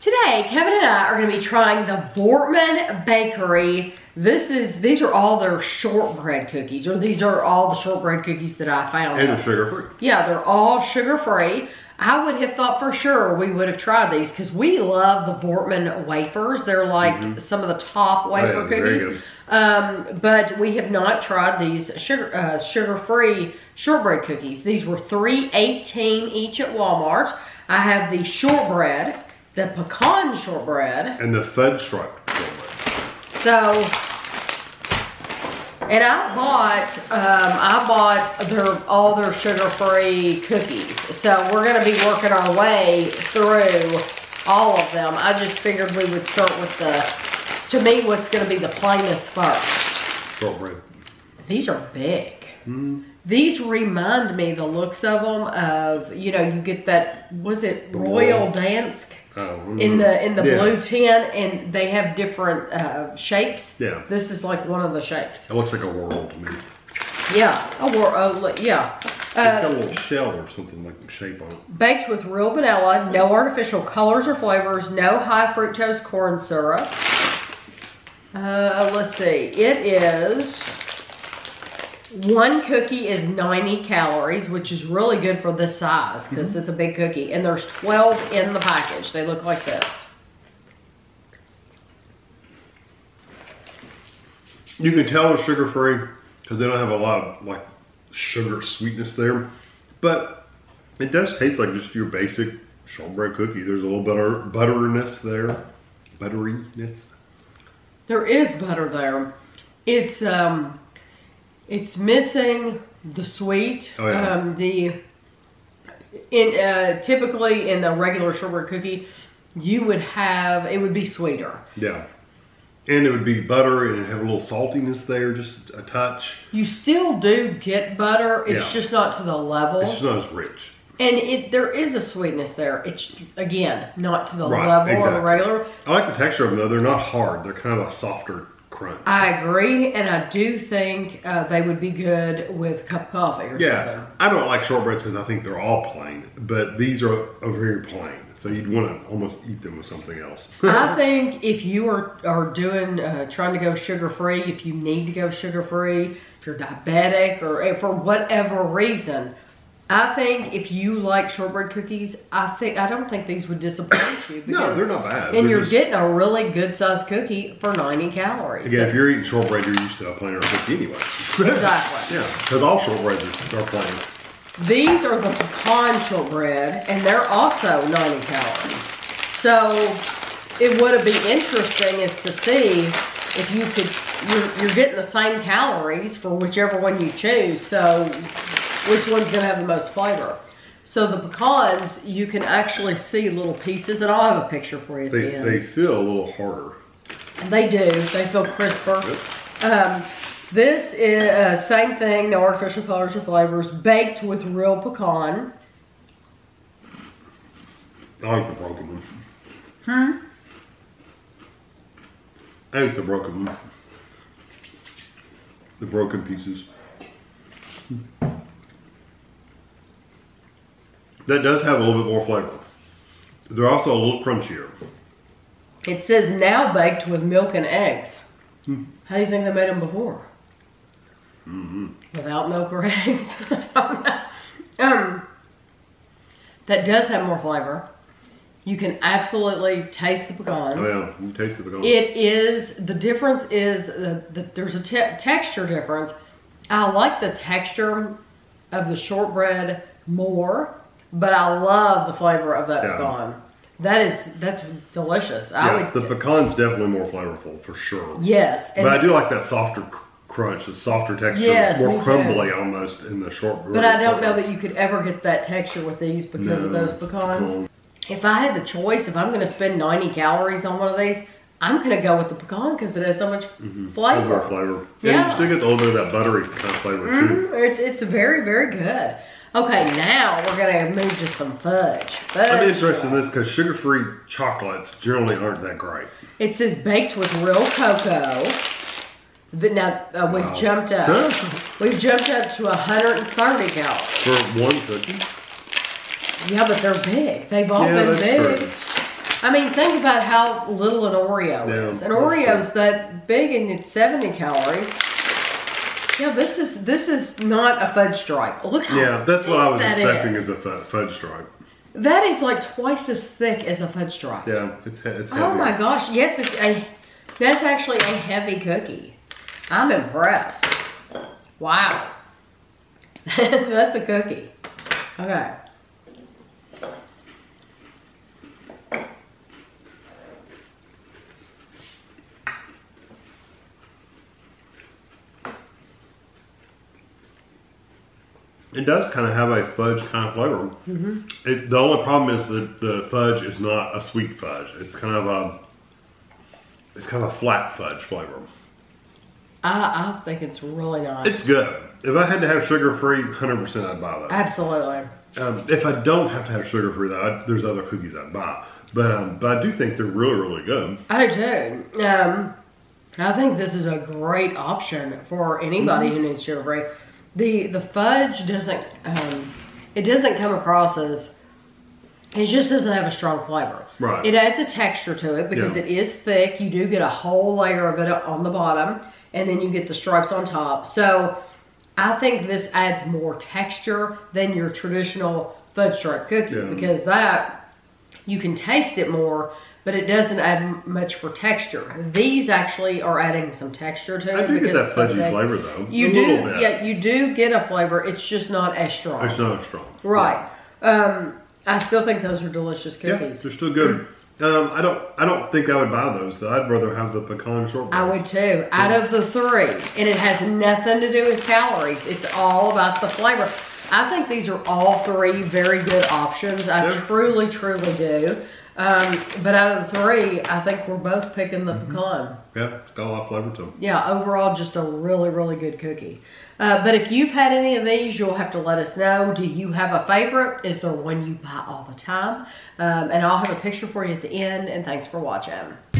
Today, Kevin and I are going to be trying the Voortman Bakery. This is these are all their shortbread cookies, or these are all the shortbread cookies that I found. And they're sugar free. Yeah, they're all sugar free. I would have thought for sure we would have tried these because we love the Voortman wafers. They're like some of the top wafer. Oh, yeah, cookies. Um, but we have not tried these sugar uh, sugar free shortbread cookies. These were three eighteen each at Walmart. I have the shortbread, the pecan shortbread. And the fudge stripe. shortbread. So, and I bought, um, I bought their all their sugar-free cookies. So we're gonna be working our way through all of them. I just figured we would start with the, to me, what's gonna be the plainest first. Shortbread. These are big. These remind me the looks of them of you know you get that was it Royal wall. Dansk Oh, in the in the yeah. blue tin and they have different uh, shapes. Yeah. This is like one of the shapes. It looks like a world to me. Yeah. Oh, or, uh, yeah. It's got a Uh, little shell or something like the shape on it. baked with real vanilla, no artificial colors or flavors, no high fructose corn syrup. Uh, let's see. It is one cookie is 90 calories, which is really good for this size because it's a big cookie. And there's 12 in the package. They look like this. You can tell it's sugar free because they don't have a lot of like sugar sweetness there, but it does taste like just your basic shortbread cookie. There's a little butter butteriness there, butteriness. There is butter there. It's um, it's missing the sweet. Oh, yeah. Um, the in uh, typically in the regular shortbread cookie, you would have it would be sweeter. Yeah, and it would be butter and it'd have a little saltiness there, just a touch. You still do get butter. It's Yeah. just not to the level. It's just not as rich. and it there is a sweetness there. It's again not to the Right, level of a regular. I like the texture of them though. They're not hard. They're kind of a softer crunch. I agree, and I do think uh, they would be good with a cup of coffee or yeah, something. I don't like shortbreads because I think they're all plain, but these are, are very plain. So you'd want to almost eat them with something else. I think if you are, are doing, uh, trying to go sugar free, if you need to go sugar free, if you're diabetic or if for whatever reason, I think if you like shortbread cookies, I think I don't think these would disappoint you. no, they're not bad. And They're you're just- getting a really good sized cookie for 90 calories. Again, if you're eating shortbread, you're used to a plainer cookie anyway. Exactly. yeah, because all shortbreads are, are plain. These are the pecan shortbread, and they're also 90 calories. So, it would be interesting is to see if you could, you're, you're getting the same calories for whichever one you choose. So, which one's going to have the most flavor? So, the pecans, you can actually see little pieces, and I'll have a picture for you at They, the end. they feel a little harder. They do. They feel crisper. Um, this is uh, same thing, no artificial colors or flavors, baked with real pecan. I like the broken one. Hmm? I like the broken one. The broken pieces. That does have a little bit more flavor. They're also a little crunchier. It says now baked with milk and eggs. Hmm. How do you think they made them before? Mm-hmm. Without milk or eggs? um, that does have more flavor. You can absolutely taste the pecans. Oh yeah, you taste the pecan. It is the difference is uh, that that there's a te- texture difference. I like the texture of the shortbread more, but I love the flavor of that Yeah. pecan. That is that's delicious. I yeah, would the pecan's definitely more flavorful for sure. yes, and But I do like that softer crunch, the softer texture, Yes, more too. crumbly almost in the short. but I don't know that you could ever get that texture with these because of those pecans. pecan. If I had the choice, if I'm going to spend 90 calories on one of these, I'm going to go with the pecan because it has so much A little flavor. more flavor. Yeah. And you still get a little bit of that buttery kind of flavor too. Mm, it, it's very, very good. Okay, now we're gonna move to some fudge. Fudge. I'm interested in this because sugar-free chocolates generally aren't that great. It says baked with real cocoa. The- Now uh, we've Wow. jumped up. We've jumped up to 130 calories. For one cookie? Yeah, but they're big. They've all yeah, been that's big. true. I mean, think about how little an Oreo Yeah, is. An that's Oreo's that big and it's 70 calories. Yeah, this is this is not a fudge stripe. Look how Yeah, that's what I was that expecting is. as a fudge stripe. That is like twice as thick as a fudge stripe. Yeah, it's it's heavy. Oh my gosh! Yes, it's a. That's actually a heavy cookie. I'm impressed. Wow. that's a cookie. Okay. It does kind of have a fudge kind of flavor. Mm-hmm. It, the only problem is that the fudge is not a sweet fudge. It's kind of a it's kind of a flat fudge flavor. I, I think it's really nice. It's good. If I had to have sugar free, hundred percent, I'd buy that. Absolutely. Um, if I don't have to have sugar free, though, I, there's other cookies I'd buy. But um, but I do think they're really really good. I do too. Um, I think this is a great option for anybody Mm-hmm. who needs sugar free. The the fudge doesn't um, it doesn't come across as it just doesn't have a strong flavor. Right. It adds a texture to it because Yeah. it is thick. You do get a whole layer of it on the bottom, and then you get the stripes on top. So I think this adds more texture than your traditional fudge stripe cookie Yeah. because that you can taste it more, but it doesn't add much for texture. These actually are adding some texture to it. I do get that fudgy flavor though. You a do, little bit. yeah, you do get a flavor. It's just not as strong. It's not as strong. Right. Um, I still think those are delicious cookies. Yeah, they're still good. Um, I don't. I don't think I would buy those. Though. I'd rather have the pecan shortbread. I would too. Out of the three, and it has nothing to do with calories. It's all about the flavor. I think these are all three very good options. I Yeah. truly, truly do. Um, but out of the three, I think we're both picking the pecan. Yeah, it's got a lot of flavor to them. Yeah, overall, just a really, really good cookie. Uh, but if you've had any of these, you'll have to let us know. Do you have a favorite? Is there one you buy all the time? Um, and I'll have a picture for you at the end. And thanks for watching.